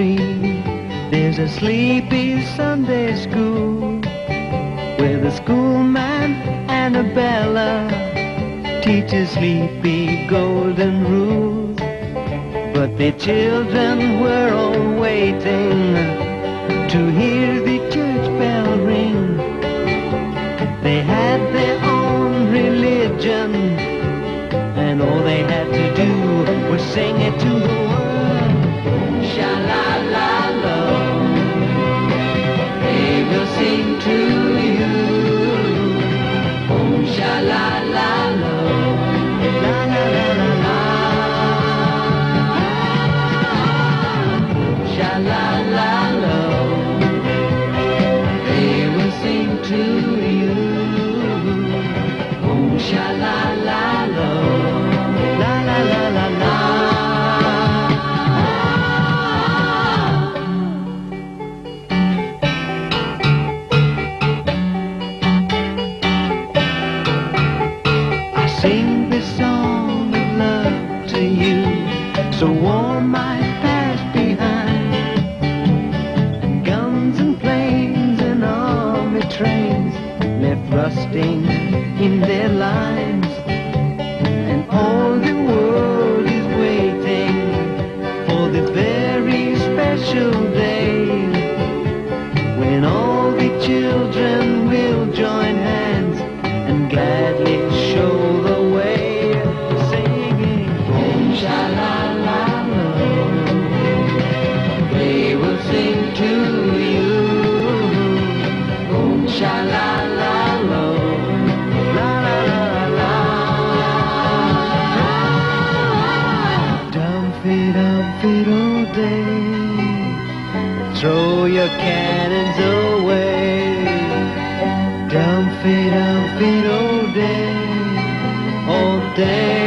There's a sleepy Sunday school where the schoolman Annabella teaches sleepy golden rules. But the children were all waiting to hear the church bell ring. They had their own religion, and all they had to do was sing it to the sing this song of love to you, so war might pass behind. Guns and planes and army trains left rusting in their lines, Throw your cannons away. Dumpy, dumpy, all day, all day.